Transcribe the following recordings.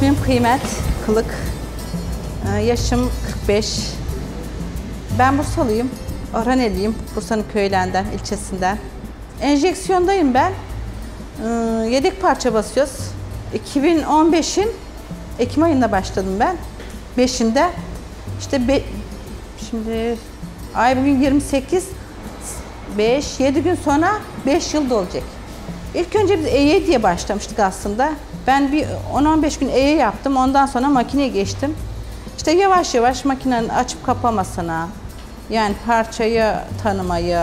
İsmim Kıymet Kılık. Ee, Yaşım 45. Ben Bursalıyım. Orhaneliyim. Bursa'nın köylerinden, ilçesinden. Enjeksiyondayım ben. Ee, Yedek parça basıyoruz. 2015'in Ekim ayında başladım ben. 5'inde. İşte be, şimdi ay bugün 28 5 7 gün sonra 5 yıl dolacak. İlk önce biz EY diye başlamıştık aslında. Ben bir 10-15 gün EY yaptım. Ondan sonra makineye geçtim. İşte yavaş yavaş makinenin açıp kapamasına, yani parçayı tanımayı,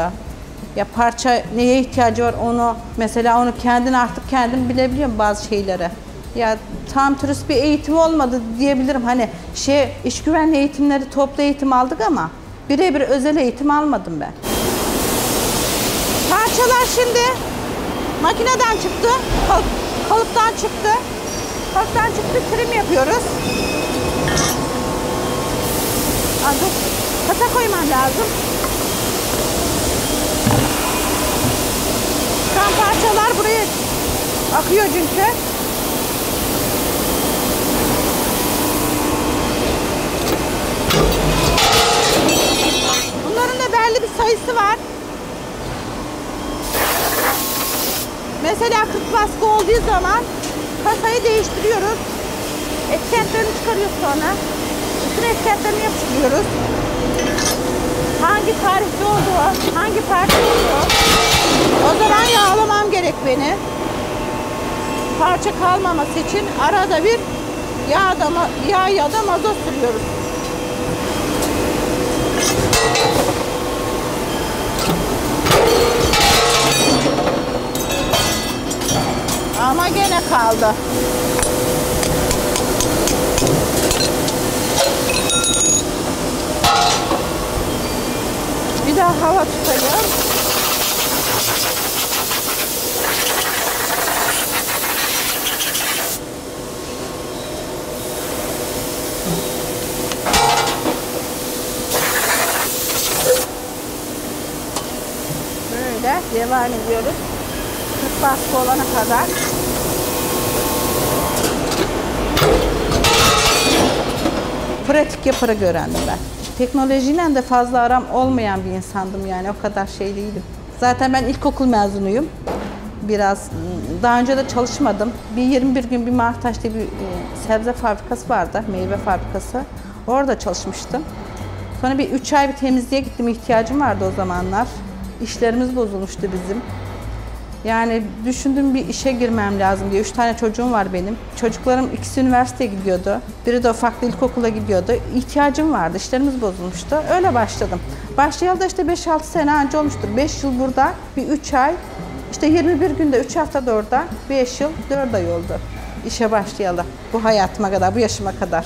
ya parça neye ihtiyacı var onu mesela onu kendin artık kendin bilebiliyorum bazı şeyleri. Ya tam turist bir eğitim olmadı diyebilirim. Hani şey iş güvenliği eğitimleri toplu eğitim aldık ama birebir özel eğitim almadım ben. Parçalar şimdi makineden çıktı, kal- kalıptan çıktı. Kalıptan çıktı, trim yapıyoruz. Aa, dur, kata koyman lazım. Kan parçalar buraya akıyor çünkü. Bunların da belli bir sayısı var. Mesela 40 baskı olduğu zaman kasayı değiştiriyoruz. Etiketlerini çıkarıyoruz sonra. Bütün etiketlerini yapıştırıyoruz. Hangi tarihte olduğu, hangi parça olduğu. O zaman yağlamam gerek beni. Parça kalmaması için arada bir yağ, da, yağ ya da mazot sürüyoruz. Gene kaldı. Bir daha hava tutayım. Böyle devam ediyoruz. 40 baskı olana kadar. Pratik yaparak öğrendim ben. Teknolojiyle de fazla aram olmayan bir insandım yani o kadar şey değilim. Zaten ben ilkokul mezunuyum. Biraz ıı, daha önce de çalışmadım. Bir 21 gün bir Martaş'ta bir e, sebze fabrikası vardı, meyve fabrikası. Orada çalışmıştım. Sonra bir 3 ay bir temizliğe gittim. ihtiyacım vardı o zamanlar. İşlerimiz bozulmuştu bizim. Yani düşündüm bir işe girmem lazım diye. Üç tane çocuğum var benim. Çocuklarım ikisi üniversiteye gidiyordu. Biri de farklı ilkokula gidiyordu. İhtiyacım vardı. İşlerimiz bozulmuştu. Öyle başladım. Başlayalı da işte 5-6 sene önce olmuştur. 5 yıl burada, bir 3 ay. İşte 21 günde 3 hafta da orada. 5 yıl 4 ay oldu. İşe başlayalı. Bu hayatıma kadar, bu yaşıma kadar.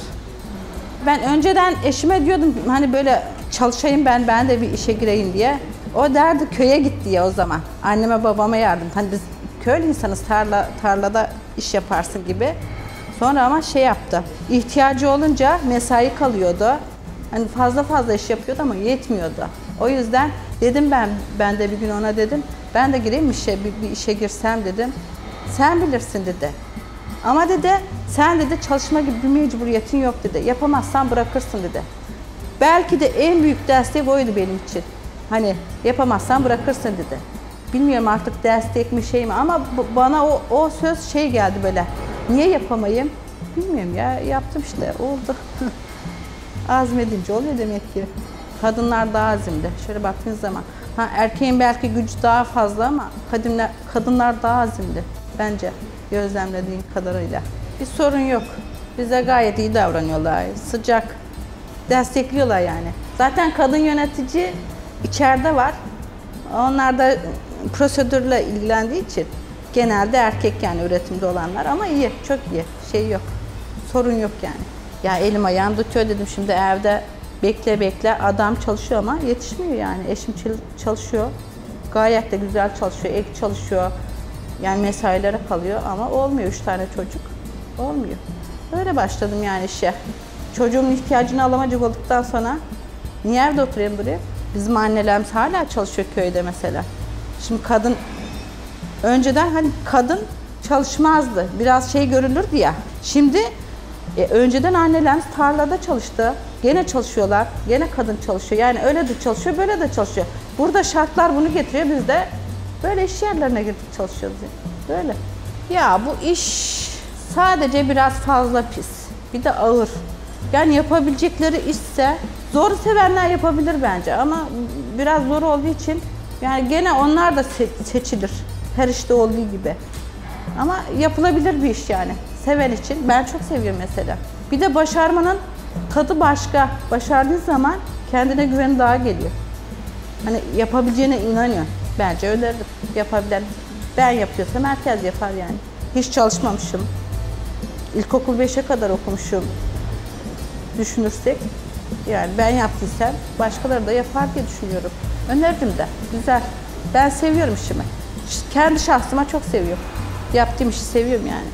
Ben önceden eşime diyordum hani böyle çalışayım ben, ben de bir işe gireyim diye. O derdi köye git diye o zaman. Anneme babama yardım. Hani biz köylü insanız tarla tarlada iş yaparsın gibi. Sonra ama şey yaptı. İhtiyacı olunca mesai kalıyordu. Hani fazla fazla iş yapıyordu ama yetmiyordu. O yüzden dedim ben ben de bir gün ona dedim. Ben de gireyim işe bir, bir işe girsem dedim. Sen bilirsin dedi. Ama dedi sen dedi çalışma gibi bir mecburiyetin yok dedi. Yapamazsan bırakırsın dedi. Belki de en büyük destek oydu benim için. Hani yapamazsan bırakırsın dedi. Bilmiyorum artık destek mi şey mi ama bana o, o söz şey geldi böyle. Niye yapamayayım? Bilmiyorum ya yaptım işte oldu. Azmedince oluyor demek ki. Kadınlar daha azimli. Şöyle baktığınız zaman. Ha, erkeğin belki gücü daha fazla ama kadınlar, kadınlar daha azimli. Bence gözlemlediğim kadarıyla. Bir sorun yok. Bize gayet iyi davranıyorlar. Sıcak. Destekliyorlar yani. Zaten kadın yönetici içeride var. Onlar da prosedürle ilgilendiği için genelde erkek yani üretimde olanlar ama iyi, çok iyi. Şey yok. Sorun yok yani. Ya elim ayağım tutuyor dedim şimdi evde bekle bekle adam çalışıyor ama yetişmiyor yani. Eşim çal- çalışıyor. Gayet de güzel çalışıyor, ek çalışıyor. Yani mesailere kalıyor ama olmuyor üç tane çocuk. Olmuyor. Öyle başladım yani işe. Çocuğumun ihtiyacını alamayacak olduktan sonra niye evde oturayım buraya? Bizim annelerimiz hala çalışıyor köyde mesela. Şimdi kadın önceden hani kadın çalışmazdı. Biraz şey görülürdü ya. Şimdi E, önceden annelerimiz tarlada çalıştı. Gene çalışıyorlar. Gene kadın çalışıyor. Yani öyle de çalışıyor, böyle de çalışıyor. Burada şartlar bunu getiriyor. Biz de böyle iş yerlerine gidip çalışıyoruz. Yani. Böyle. Ya bu iş sadece biraz fazla pis. Bir de ağır. Yani yapabilecekleri işse zoru sevenler yapabilir bence ama biraz zor olduğu için yani gene onlar da se- seçilir. Her işte olduğu gibi. Ama yapılabilir bir iş yani. Seven için. Ben çok seviyorum mesela. Bir de başarmanın tadı başka. Başardığı zaman kendine güveni daha geliyor. Hani yapabileceğine inanıyor. Bence öneririm. Yapabilen. Ben yapıyorsam herkes yapar yani. Hiç çalışmamışım. İlkokul 5'e kadar okumuşum. Düşünürsek yani ben yaptıysam başkaları da yapar diye düşünüyorum. Öneririm de. Güzel. Ben seviyorum işimi. Kendi şahsıma çok seviyorum. Yaptığım işi seviyorum yani.